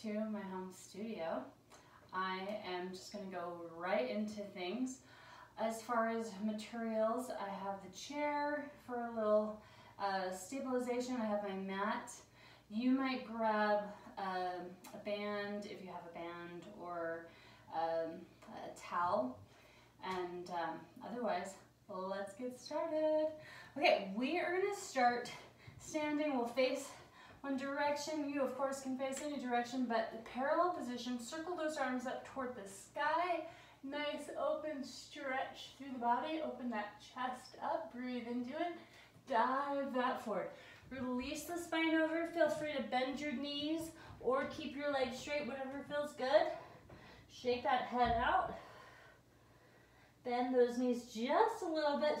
to my home studio. I am just gonna go right into things. As far as materials, I have the chair for a little uh, stabilization. I have my mat. You might grab um, a band if you have a band or um, a towel. And um, otherwise, let's get started. Okay, we are gonna start standing. We'll face one direction. You, of course, can face any direction, but parallel position. Circle those arms up toward the sky. Nice open stretch through the body. Open that chest up. Breathe into it. Dive that forward. Release the spine over. Feel free to bend your knees or keep your legs straight, whatever feels good. Shake that head out. Bend those knees just a little bit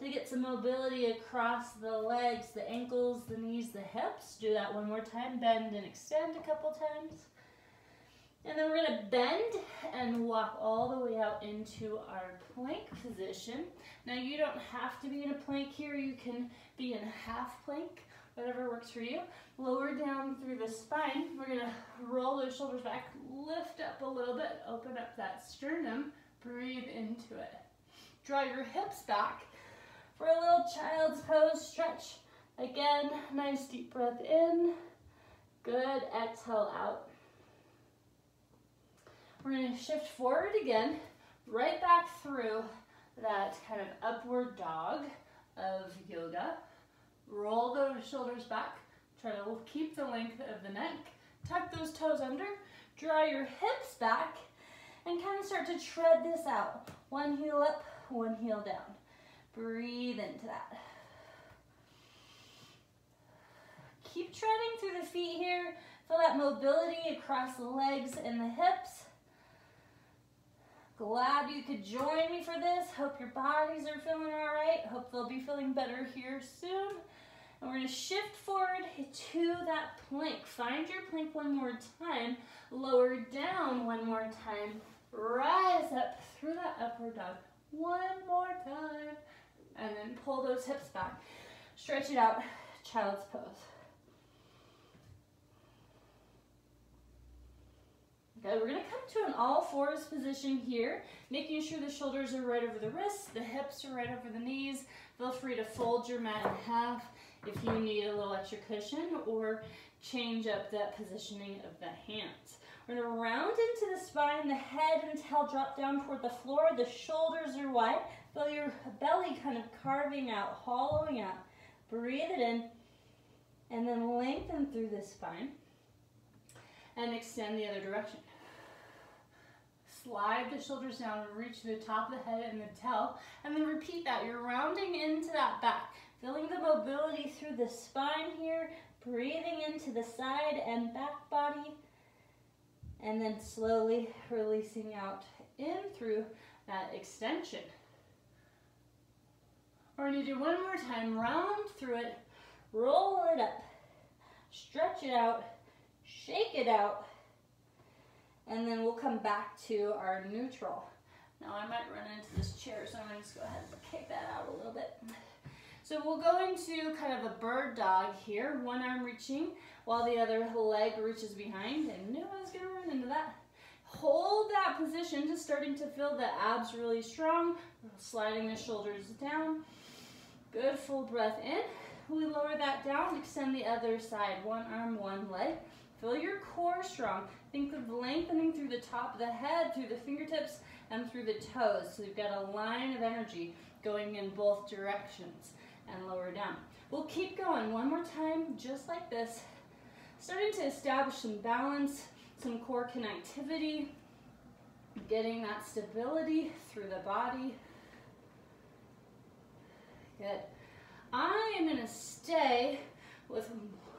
to get some mobility across the legs, the ankles, the knees, the hips. Do that one more time. Bend and extend a couple times. And then we're gonna bend and walk all the way out into our plank position. Now you don't have to be in a plank here. You can be in a half plank, whatever works for you. Lower down through the spine. We're gonna roll those shoulders back, lift up a little bit, open up that sternum, breathe into it. Draw your hips back for a little child's pose stretch. Again, nice deep breath in. Good, exhale out. We're gonna shift forward again, right back through that kind of upward dog of yoga. Roll those shoulders back. Try to keep the length of the neck. Tuck those toes under. Draw your hips back and kind of start to tread this out. One heel up, one heel down. Breathe into that. Keep treading through the feet here. Feel that mobility across the legs and the hips. Glad you could join me for this. Hope your bodies are feeling all right. Hope they'll be feeling better here soon. And we're gonna shift forward to that plank. Find your plank one more time. Lower down one more time. Rise up through that upward dog. One more time and then pull those hips back. Stretch it out, child's pose. Okay, we're gonna come to an all fours position here, making sure the shoulders are right over the wrists, the hips are right over the knees. Feel free to fold your mat in half if you need a little extra cushion or change up that positioning of the hands. We're gonna round into the spine, the head and tail drop down toward the floor, the shoulders are wide, Feel your belly kind of carving out, hollowing out. Breathe it in, and then lengthen through the spine, and extend the other direction. Slide the shoulders down, reach the top of the head and the tail, and then repeat that. You're rounding into that back, feeling the mobility through the spine here, breathing into the side and back body, and then slowly releasing out in through that extension. We're gonna do one more time, round through it, roll it up, stretch it out, shake it out, and then we'll come back to our neutral. Now I might run into this chair, so I'm gonna just go ahead and kick that out a little bit. So we'll go into kind of a bird dog here, one arm reaching while the other leg reaches behind, and I was gonna run into that. Hold that position, just starting to feel the abs really strong, sliding the shoulders down. Good, full breath in. We lower that down, extend the other side. One arm, one leg. Feel your core strong. Think of lengthening through the top of the head, through the fingertips, and through the toes. So you've got a line of energy going in both directions and lower down. We'll keep going one more time, just like this. Starting to establish some balance, some core connectivity, getting that stability through the body. Good. I am gonna stay with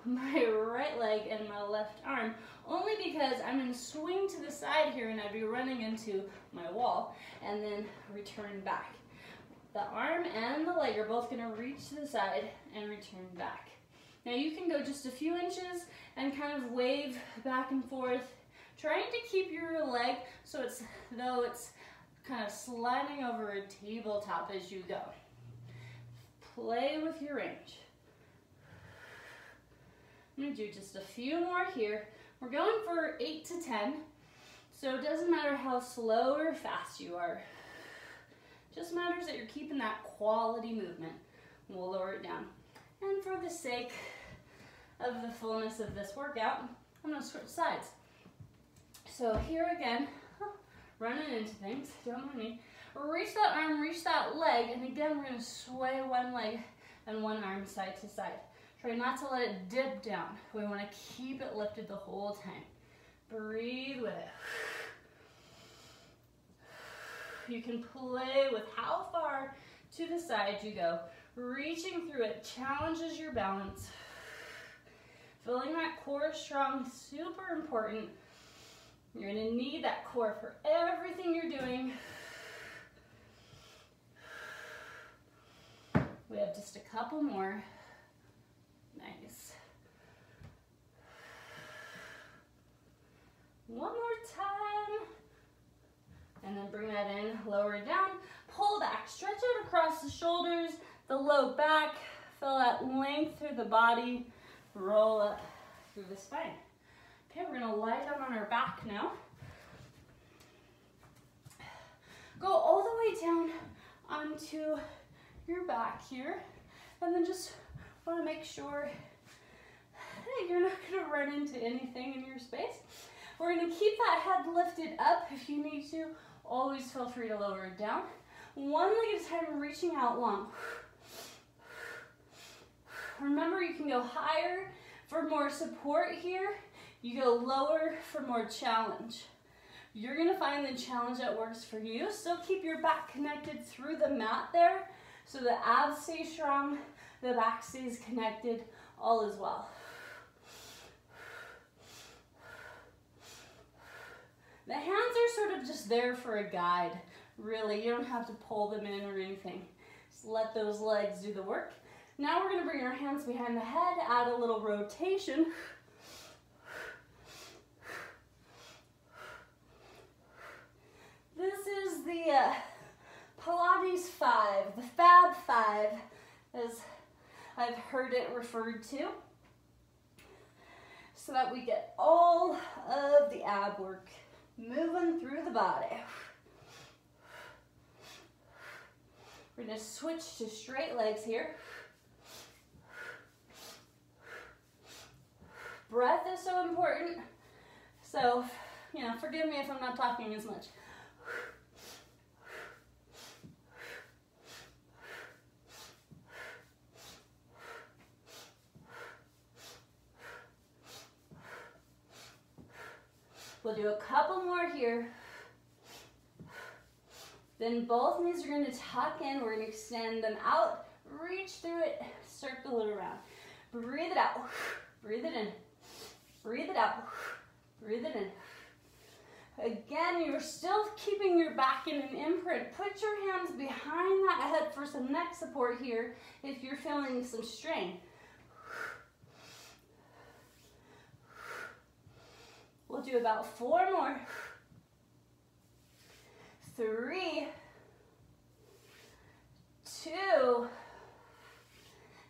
my right leg and my left arm only because I'm gonna swing to the side here and I'd be running into my wall and then return back. The arm and the leg are both gonna reach to the side and return back. Now you can go just a few inches and kind of wave back and forth, trying to keep your leg so it's though it's kind of sliding over a tabletop as you go. Play with your range. I'm gonna do just a few more here. We're going for eight to 10. So it doesn't matter how slow or fast you are. Just matters that you're keeping that quality movement. We'll lower it down. And for the sake of the fullness of this workout, I'm gonna switch sides. So here again, running into things, don't mind me. Reach that arm, reach that leg, and again, we're gonna sway one leg and one arm side to side. Try not to let it dip down. We wanna keep it lifted the whole time. Breathe with it. You can play with how far to the side you go. Reaching through it challenges your balance. Feeling that core strong, super important. You're gonna need that core for everything you're doing. We have just a couple more. Nice. One more. And then bring that in, lower it down, pull back, stretch out across the shoulders, the low back, feel that length through the body, roll up through the spine. Okay, we're gonna lie down on our back now. Go all the way down onto your back here, and then just wanna make sure that you're not gonna run into anything in your space. We're gonna keep that head lifted up if you need to. Always feel free to lower it down. One leg at a time, reaching out long. Remember, you can go higher for more support here. You go lower for more challenge. You're gonna find the challenge that works for you. Still keep your back connected through the mat there so the abs stay strong, the back stays connected, all is well. The hands are sort of just there for a guide, really. You don't have to pull them in or anything. Just let those legs do the work. Now we're gonna bring our hands behind the head, add a little rotation. This is the uh, Pilates 5, the Fab 5, as I've heard it referred to, so that we get all of the ab work moving through the body. We're gonna switch to straight legs here. Breath is so important. So, you know, forgive me if I'm not talking as much. We'll do a couple more here. Then both knees are gonna tuck in. We're gonna extend them out, reach through it, circle it around. Breathe it out, breathe it in, breathe it out, breathe it in. Again, you're still keeping your back in an imprint. Put your hands behind that head for some neck support here if you're feeling some strain. We'll do about four more. Three, two,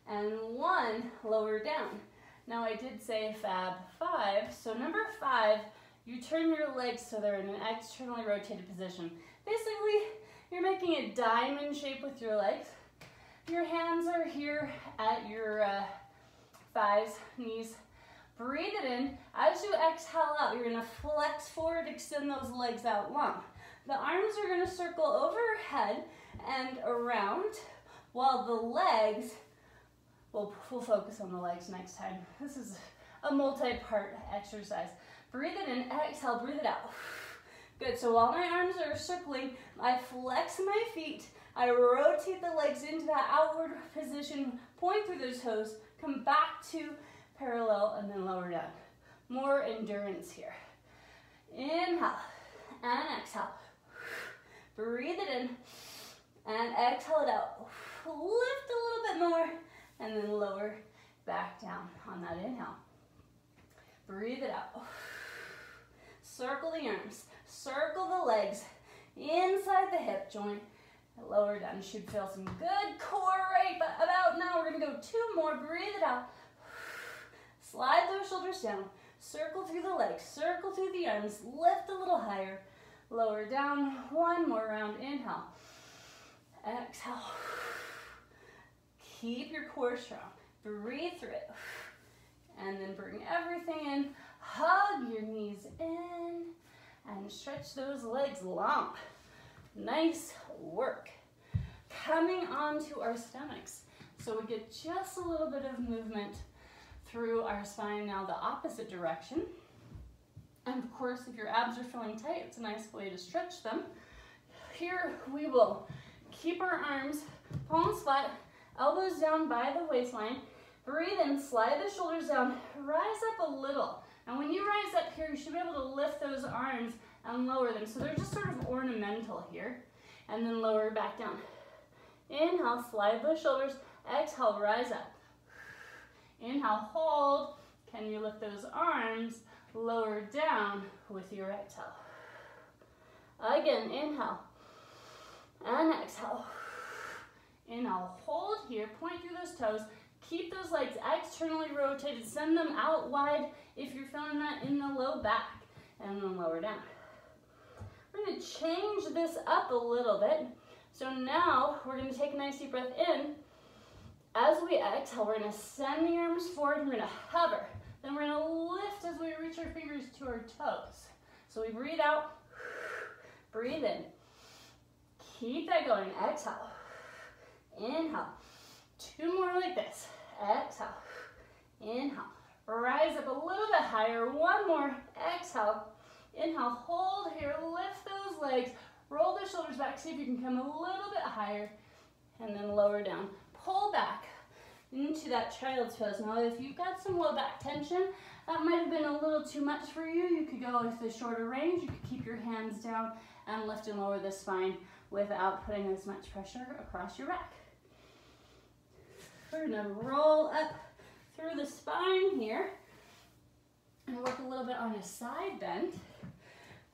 and one. Lower down. Now I did say fab five. So number five, you turn your legs so they're in an externally rotated position. Basically, you're making a diamond shape with your legs. Your hands are here at your uh, thighs, knees, Breathe it in. As you exhale out, you're gonna flex forward, extend those legs out long. The arms are gonna circle overhead and around, while the legs, we'll, we'll focus on the legs next time. This is a multi-part exercise. Breathe it in, exhale, breathe it out. Good, so while my arms are circling, I flex my feet, I rotate the legs into that outward position, point through those toes, come back to parallel, and then lower down. More endurance here. Inhale and exhale. Breathe it in and exhale it out. Lift a little bit more and then lower back down on that inhale. Breathe it out. Circle the arms, circle the legs inside the hip joint. Lower down. You should feel some good core right about now. We're gonna go two more. Breathe it out. Slide those shoulders down. Circle through the legs, circle through the arms, lift a little higher, lower down, one more round, inhale. Exhale. Keep your core strong. Breathe through it. And then bring everything in. Hug your knees in and stretch those legs long. Nice work. Coming onto our stomachs. So we get just a little bit of movement through our spine now the opposite direction. And of course, if your abs are feeling tight, it's a nice way to stretch them. Here we will keep our arms palms flat, elbows down by the waistline. Breathe in, slide the shoulders down, rise up a little. And when you rise up here, you should be able to lift those arms and lower them. So they're just sort of ornamental here. And then lower back down. Inhale, slide the shoulders. Exhale, rise up. Inhale, hold. Can you lift those arms? Lower down with your exhale. Again, inhale. And exhale. Inhale, hold here. Point through those toes. Keep those legs externally rotated. Send them out wide if you're feeling that in the low back. And then lower down. We're going to change this up a little bit. So now we're going to take a nice deep breath in. As we exhale, we're to send the arms forward. We're to hover. Then we're to lift as we reach our fingers to our toes. So we breathe out, breathe in. Keep that going. Exhale. Inhale. Two more like this. Exhale. Inhale. Rise up a little bit higher. One more. Exhale. Inhale. Hold here. Lift those legs. Roll the shoulders back. See if you can come a little bit higher. And then lower down. Pull back into that child's pose. Now, if you've got some low back tension, that might have been a little too much for you. You could go with the shorter range. You could keep your hands down and lift and lower the spine without putting as much pressure across your back. We're gonna roll up through the spine here and work a little bit on a side bend.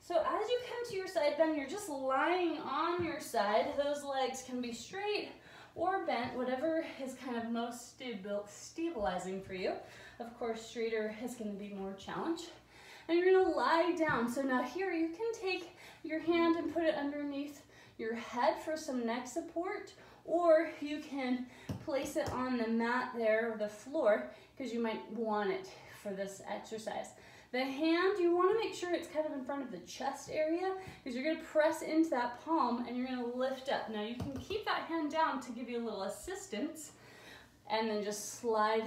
So as you come to your side bend, you're just lying on your side. Those legs can be straight or bent, whatever is kind of most stabilizing for you. Of course, straighter is gonna be more challenge. And you're gonna lie down. So now here you can take your hand and put it underneath your head for some neck support, or you can place it on the mat there, or the floor, because you might want it for this exercise. The hand, you want to make sure it's kind of in front of the chest area because you're going to press into that palm and you're to lift up. Now you can keep that hand down to give you a little assistance and then just slide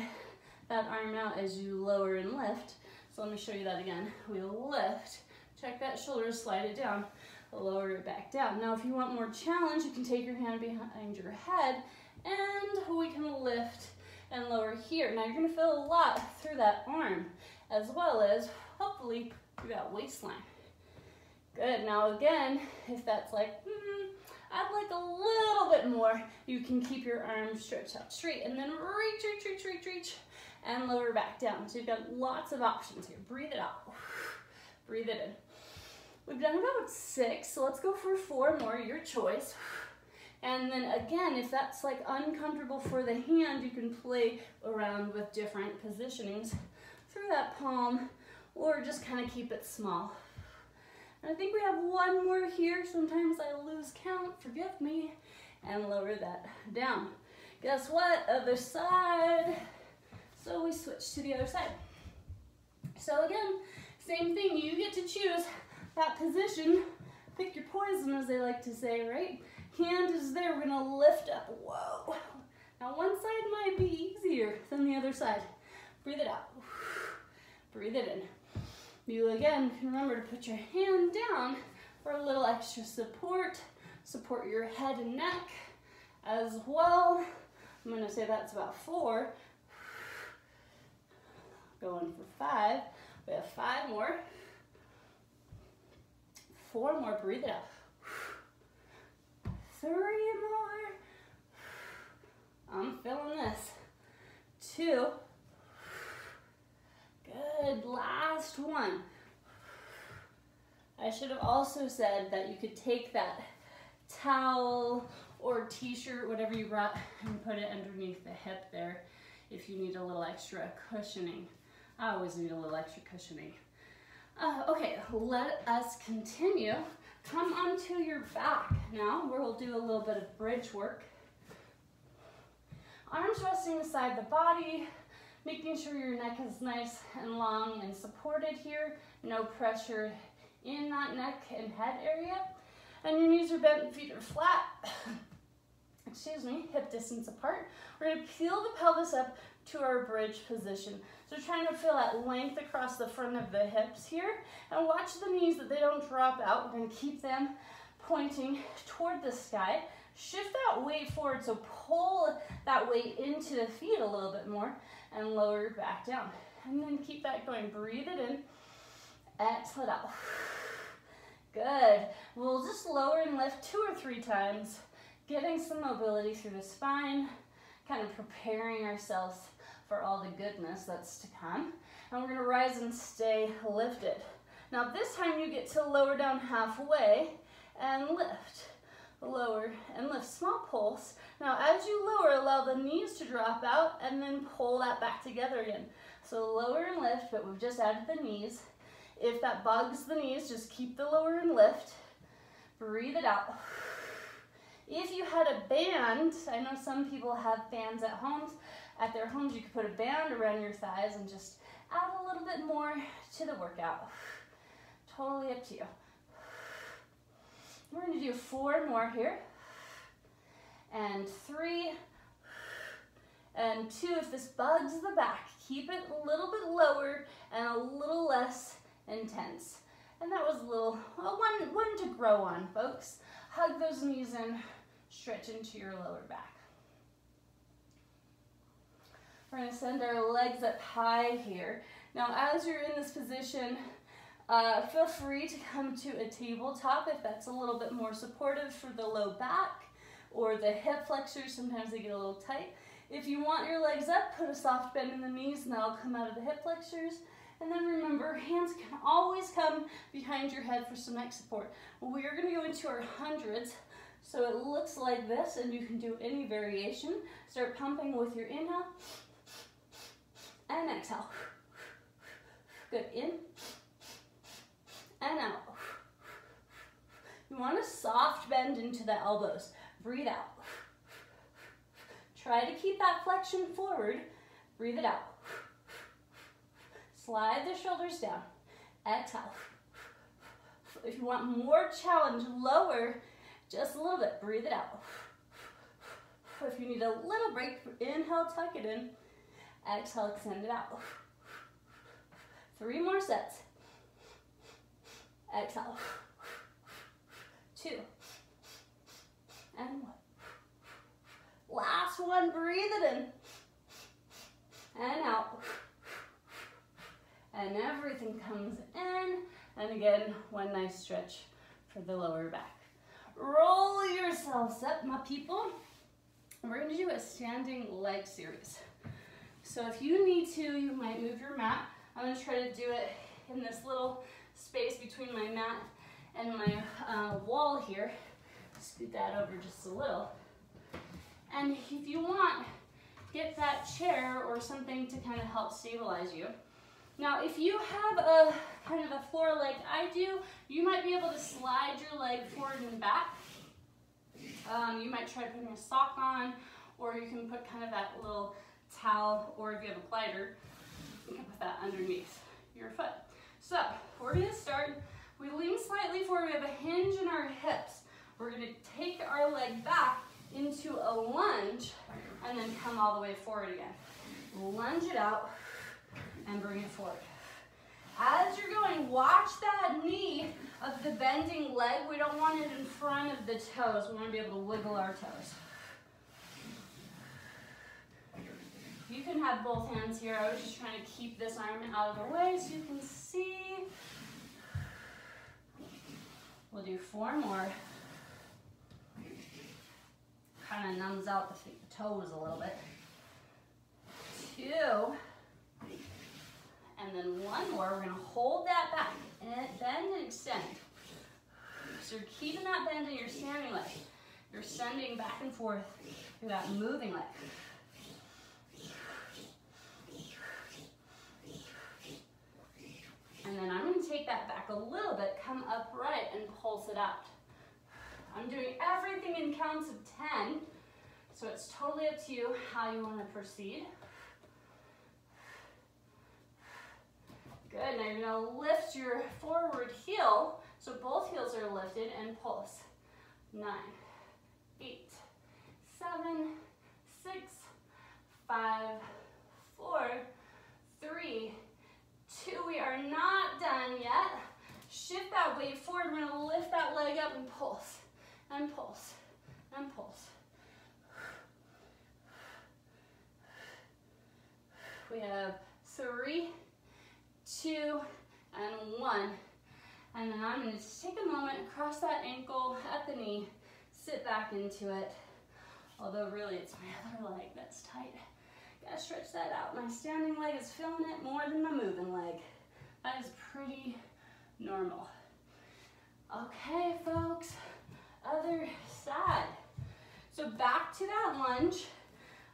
that arm out as you lower and lift. So let me show you that again. We'll lift, check that shoulder, slide it down, lower it back down. Now if you want more challenge, you can take your hand behind your head and we can lift and lower here. Now you're gonna feel a lot through that arm as well as hopefully that waistline. Good, now again, if that's like, hmm, I'd like a little bit more, you can keep your arms stretched out straight and then reach, reach, reach, reach, reach, and lower back down. So you've got lots of options here. Breathe it out. Breathe it in. We've done about six, so let's go for four more, your choice. And then again, if that's like uncomfortable for the hand, you can play around with different positionings through that palm or just kind of keep it small. And I think we have one more here. Sometimes I lose count, forgive me, and lower that down. Guess what? Other side. So we switch to the other side. So again, same thing, you get to choose that position. Pick your poison, as they like to say, right? Hand is there, we're gonna lift up, whoa. Now one side might be easier than the other side. Breathe it out. Breathe it in. You again can remember to put your hand down for a little extra support. Support your head and neck as well. I'm gonna say that's about four. Going for five. We have five more. Four more, breathe it out. Three more. I'm feeling this. Two. Good, last one. I should have also said that you could take that towel or t-shirt, whatever you brought, and put it underneath the hip there if you need a little extra cushioning. I always need a little extra cushioning. Uh, okay, let us continue. Come onto your back now. where We'll do a little bit of bridge work. Arms resting beside the body, making sure your neck is nice and long and supported here. No pressure in that neck and head area. And your knees are bent, feet are flat. Excuse me, hip distance apart. We're gonna peel the pelvis up to our bridge position. So trying to feel that length across the front of the hips here. And watch the knees that they don't drop out. We're gonna keep them pointing toward the sky. Shift that weight forward, so pull that weight into the feet a little bit more and lower back down. And then keep that going. Breathe it in, exhale it out. Good. We'll just lower and lift two or three times, getting some mobility through the spine, kind of preparing ourselves for all the goodness that's to come. And we're gonna rise and stay lifted. Now this time you get to lower down halfway and lift. Lower and lift, small pulse. Now as you lower, allow the knees to drop out and then pull that back together again. So lower and lift, but we've just added the knees. If that bugs the knees, just keep the lower and lift. Breathe it out. If you had a band, I know some people have bands at homes. At their homes, you could put a band around your thighs and just add a little bit more to the workout. Totally up to you. We're gonna do four more here. And three, and two. If this bugs the back, keep it a little bit lower and a little less intense. And that was a little, well, one, one to grow on, folks. Hug those knees in, stretch into your lower back. We're gonna send our legs up high here. Now, as you're in this position, uh, feel free to come to a tabletop if that's a little bit more supportive for the low back or the hip flexors. Sometimes they get a little tight. If you want your legs up, put a soft bend in the knees and that'll come out of the hip flexors. And then remember, hands can always come behind your head for some neck support. We are gonna go into our hundreds. So it looks like this and you can do any variation. Start pumping with your inhale and exhale. Good, in and out. You want a soft bend into the elbows. Breathe out. Try to keep that flexion forward. Breathe it out. Slide the shoulders down. Exhale. If you want more challenge, lower just a little bit. Breathe it out. If you need a little break, inhale, tuck it in. Exhale, extend it out. Three more sets. Exhale. Two. And one. Last one, breathe it in. And out. And everything comes in. And again, one nice stretch for the lower back. Roll yourselves up, my people. We're gonna do a standing leg series. So if you need to, you might move your mat. I'm gonna try to do it in this little space between my mat and my uh, wall here. Scoot that over just a little. And if you want, get that chair or something to kind of help stabilize you. Now, if you have a kind of a floor like I do, you might be able to slide your leg forward and back. Um, you might try putting a sock on, or you can put kind of that little towel, or if you have a glider, you can put that underneath your foot. So, we're gonna start, we lean slightly forward, we have a hinge in our hips. We're gonna take our leg back into a lunge, and then come all the way forward again. Lunge it out, and bring it forward. As you're going, watch that knee of the bending leg. We don't want it in front of the toes. We want to be able to wiggle our toes. You can have both hands here. I was just trying to keep this arm out of the way so you can see. We'll do four more. Kind of numbs out the toes a little bit. Two. And then one more, we're gonna hold that back and bend and extend. So you're keeping that bend in your standing leg. You're sending back and forth through that moving leg. Come upright and pulse it out. I'm doing everything in counts of 10, so it's totally up to you how you want to proceed. Good, now you're gonna lift your forward heel, so both heels are lifted and pulse. Nine, eight, seven, six, five, four, three, two. We are not done yet. Shift that weight forward. We're gonna lift that leg up and pulse, and pulse, and pulse. We have three, two, and one. And then I'm gonna take a moment, cross that ankle at the knee, sit back into it. Although really it's my other leg that's tight. Gotta stretch that out. My standing leg is feeling it more than my moving leg. That is pretty normal. Okay, folks, other side. So back to that lunge.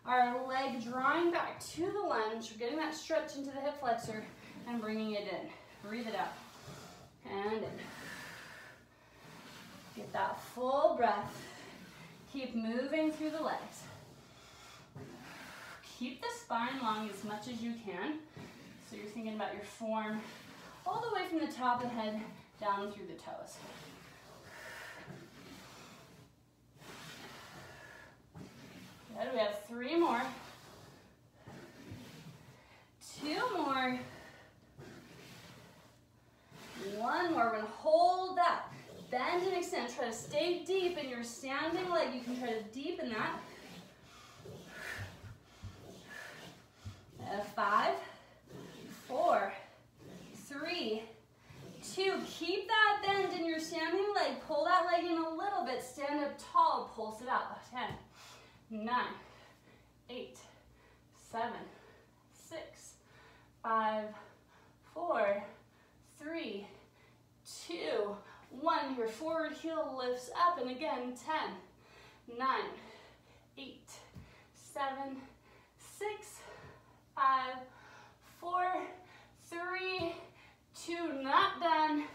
Our leg drawing back to the lunge. We're getting that stretch into the hip flexor and bringing it in. Breathe it out. And in. Get that full breath. Keep moving through the legs. Keep the spine long as much as you can. So you're thinking about your form all the way from the top of the head down through the toes. Good, we have three more. Two more. One more, we're gonna hold that. Bend and extend, try to stay deep in your standing leg. You can try to deepen that. Five, four, three, two. Keep that bend in your standing leg. Pull that leg in a little bit. Stand up tall, pulse it out. Ten, nine, eight, seven, six, five, four, three, two, one. Your forward heel lifts up, and again, ten, nine, eight, seven, six, five, four, three, two. Not done.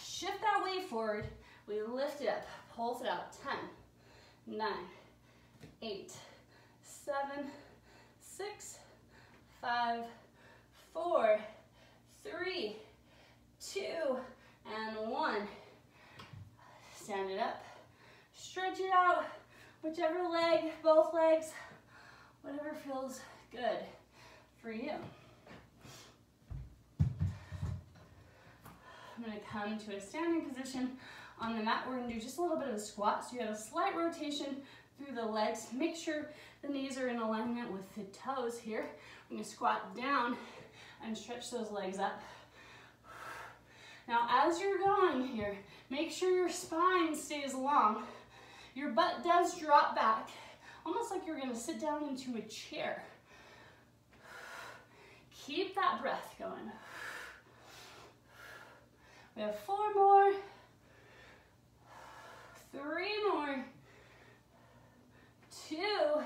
Shift that weight forward. We lift it up, pulse it out. Ten, nine, eight, seven, six, five, four, three, two, and one. Stand it up, stretch it out, whichever leg, both legs, whatever feels good for you. I'm gonna come to a standing position on the mat. We're gonna do just a little bit of a squat. So you have a slight rotation through the legs. Make sure the knees are in alignment with the toes here. I'm gonna squat down and stretch those legs up. Now, as you're going here, make sure your spine stays long. Your butt does drop back, almost like you're gonna sit down into a chair. Keep that breath going. We have four more, three more, two,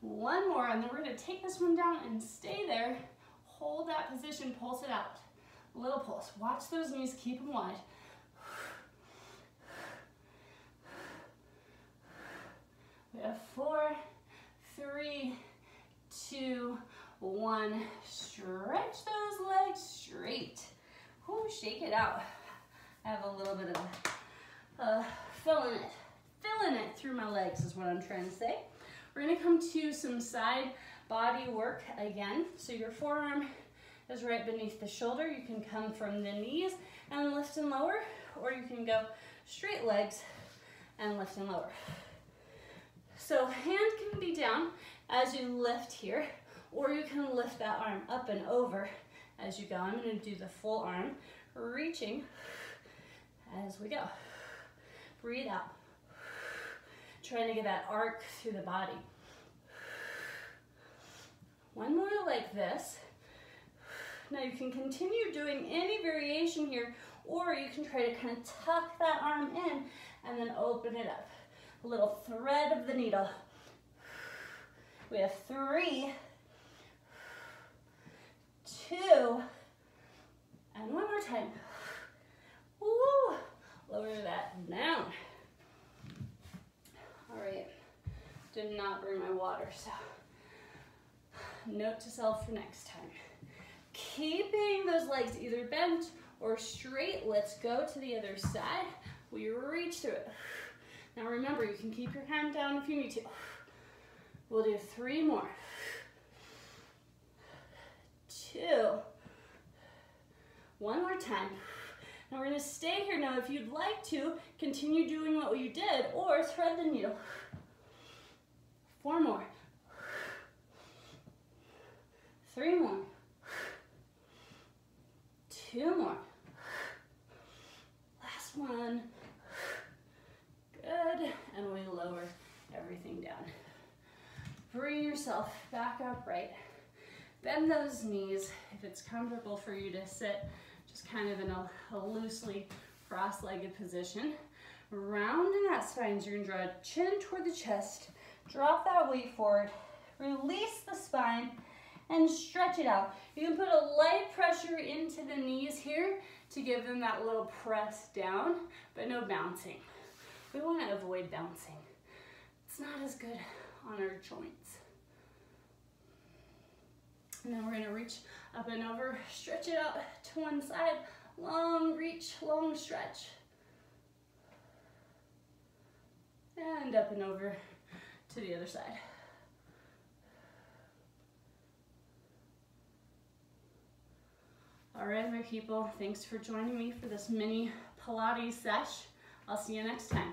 one more, and then we're gonna take this one down and stay there. Hold that position, pulse it out. Little pulse. Watch those knees, keep them wide. We have four, three, two, one. Stretch those legs straight. Ooh, shake it out. I have a little bit of uh, filling it, filling it through my legs is what I'm trying to say. We're gonna come to some side body work again. So your forearm is right beneath the shoulder. You can come from the knees and lift and lower, or you can go straight legs and lift and lower. So hand can be down as you lift here, or you can lift that arm up and over as you go. I'm gonna do the full arm, reaching as we go. Breathe out. Trying to get that arc through the body. One more like this. Now you can continue doing any variation here, or you can try to kind of tuck that arm in and then open it up little thread of the needle. We have three, two, and one more time. Woo! Lower that down. All right, did not bring my water, so note to self for next time. Keeping those legs either bent or straight, let's go to the other side. We reach through it. Now remember, you can keep your hand down if you need to. We'll do three more. Two. One more time. Now we're gonna stay here. Now if you'd like to, continue doing what you did or thread the needle. Four more. Three more. Two more. Last one. Good. And we lower everything down. Bring yourself back upright. Bend those knees. If it's comfortable for you to sit, just kind of in a, a loosely cross-legged position. Round in that spine. So you're gonna draw a chin toward the chest. Drop that weight forward. Release the spine and stretch it out. You can put a light pressure into the knees here to give them that little press down, but no bouncing. We want to avoid bouncing. It's not as good on our joints. And then we're gonna reach up and over, stretch it out to one side, long reach, long stretch. And up and over to the other side. All right, my people, thanks for joining me for this mini Pilates sesh. I'll see you next time.